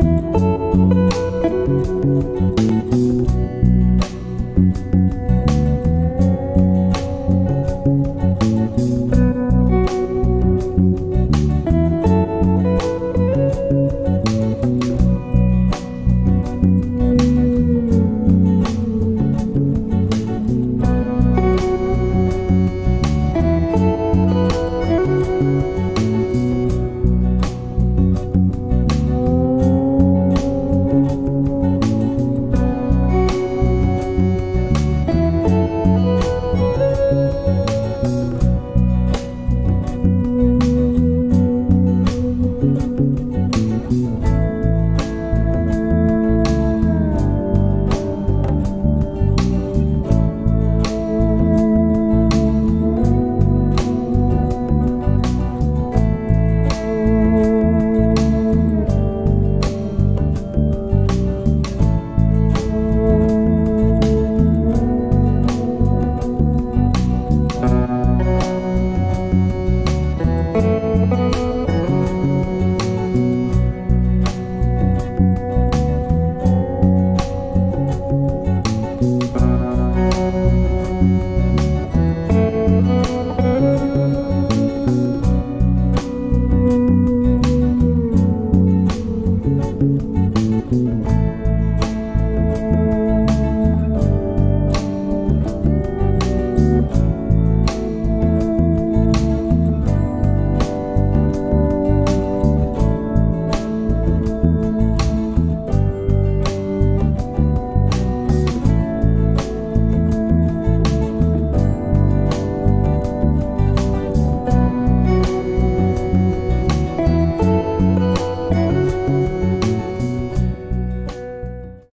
Thank Amen.